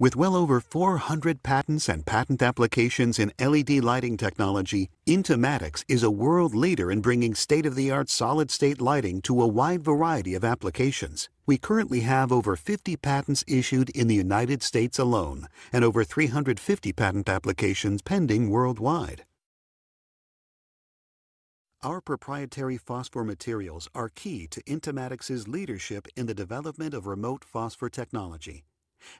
With well over 400 patents and patent applications in LED lighting technology, Intematix is a world leader in bringing state-of-the-art solid-state lighting to a wide variety of applications. We currently have over 50 patents issued in the United States alone and over 350 patent applications pending worldwide. Our proprietary phosphor materials are key to Intematix's leadership in the development of remote phosphor technology.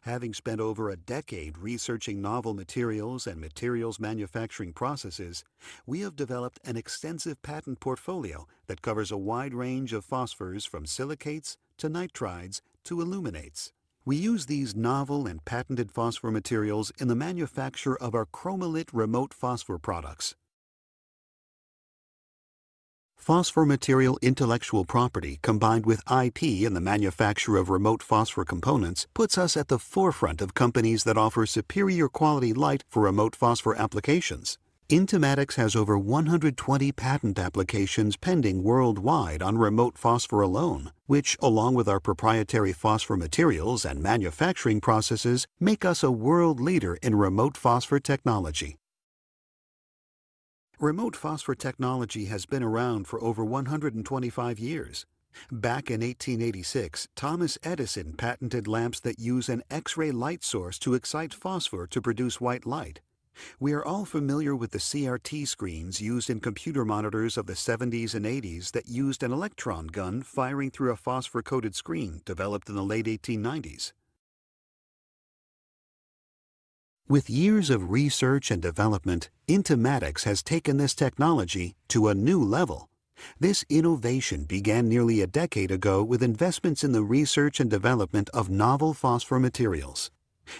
Having spent over a decade researching novel materials and materials manufacturing processes, we have developed an extensive patent portfolio that covers a wide range of phosphors from silicates to nitrides to aluminates. We use these novel and patented phosphor materials in the manufacture of our ChromaLit remote phosphor products. Phosphor material intellectual property combined with IP in the manufacture of remote phosphor components puts us at the forefront of companies that offer superior quality light for remote phosphor applications. Intematix has over 120 patent applications pending worldwide on remote phosphor alone, which, along with our proprietary phosphor materials and manufacturing processes, make us a world leader in remote phosphor technology. Remote phosphor technology has been around for over 125 years. Back in 1886, Thomas Edison patented lamps that use an X-ray light source to excite phosphor to produce white light. We are all familiar with the CRT screens used in computer monitors of the 70s and 80s that used an electron gun firing through a phosphor-coated screen developed in the late 1890s. With years of research and development, Intematix has taken this technology to a new level. This innovation began nearly a decade ago with investments in the research and development of novel phosphor materials.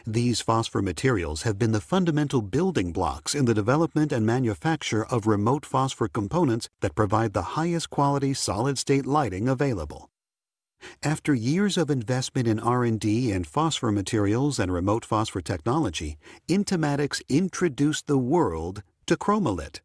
These phosphor materials have been the fundamental building blocks in the development and manufacture of remote phosphor components that provide the highest quality solid-state lighting available. After years of investment in R&D in phosphor materials and remote phosphor technology, Intematix introduced the world to ChromaLit.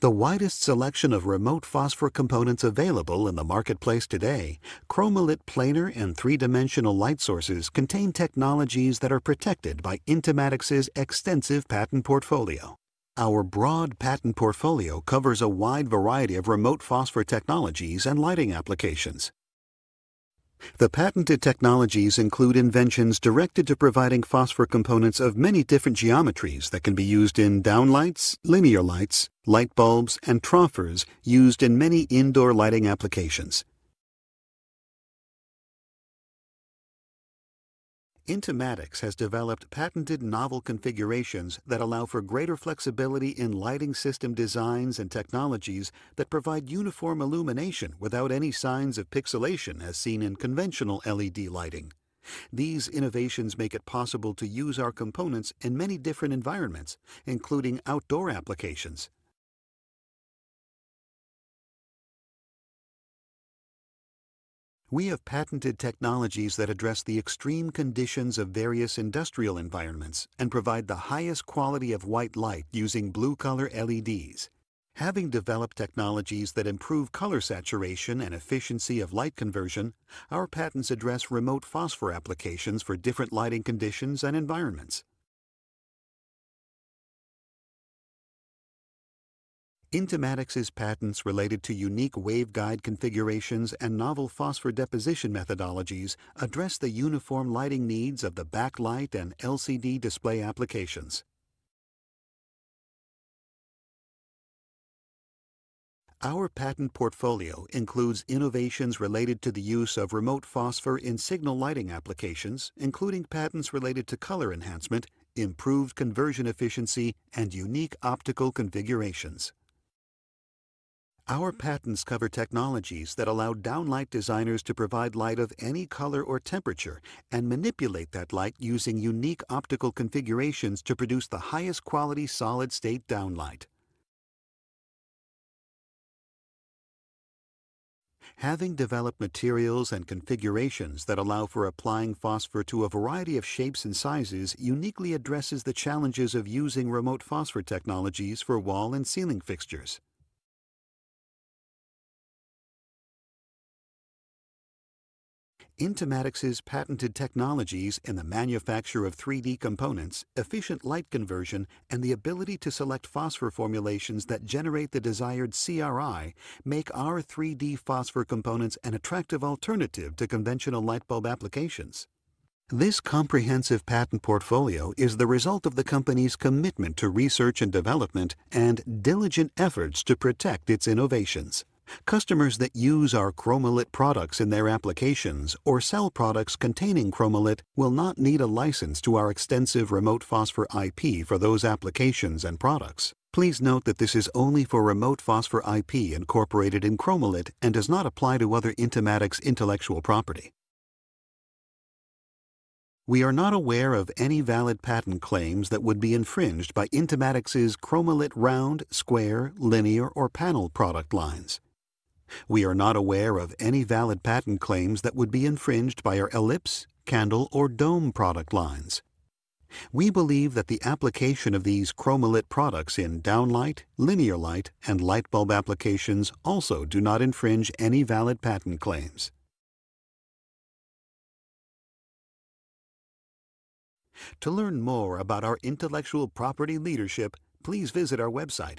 The widest selection of remote phosphor components available in the marketplace today, ChromaLit planar and three-dimensional light sources contain technologies that are protected by Intematix's extensive patent portfolio. Our broad patent portfolio covers a wide variety of remote phosphor technologies and lighting applications. The patented technologies include inventions directed to providing phosphor components of many different geometries that can be used in downlights, linear lights, light bulbs, and troffers used in many indoor lighting applications. Intematix has developed patented novel configurations that allow for greater flexibility in lighting system designs and technologies that provide uniform illumination without any signs of pixelation as seen in conventional LED lighting. These innovations make it possible to use our components in many different environments, including outdoor applications. We have patented technologies that address the extreme conditions of various industrial environments and provide the highest quality of white light using blue color LEDs. Having developed technologies that improve color saturation and efficiency of light conversion, our patents address remote phosphor applications for different lighting conditions and environments. Intematix's patents related to unique waveguide configurations and novel phosphor deposition methodologies address the uniform lighting needs of the backlight and LCD display applications. Our patent portfolio includes innovations related to the use of remote phosphor in signal lighting applications, including patents related to color enhancement, improved conversion efficiency, and unique optical configurations. Our patents cover technologies that allow downlight designers to provide light of any color or temperature and manipulate that light using unique optical configurations to produce the highest quality solid-state downlight. Having developed materials and configurations that allow for applying phosphor to a variety of shapes and sizes uniquely addresses the challenges of using remote phosphor technologies for wall and ceiling fixtures. Intematix's patented technologies in the manufacture of 3D components, efficient light conversion, and the ability to select phosphor formulations that generate the desired CRI make our 3D phosphor components an attractive alternative to conventional light bulb applications. This comprehensive patent portfolio is the result of the company's commitment to research and development and diligent efforts to protect its innovations. Customers that use our ChromaLit products in their applications or sell products containing ChromaLit will not need a license to our extensive remote phosphor IP for those applications and products. Please note that this is only for remote phosphor IP incorporated in ChromaLit and does not apply to other Intematix intellectual property. We are not aware of any valid patent claims that would be infringed by Intematix's Chromolit round, square, linear, or panel product lines. We are not aware of any valid patent claims that would be infringed by our ellipse, candle, or dome product lines. We believe that the application of these ChromaLit products in downlight, linear light, and light bulb applications also do not infringe any valid patent claims. To learn more about our intellectual property leadership, please visit our website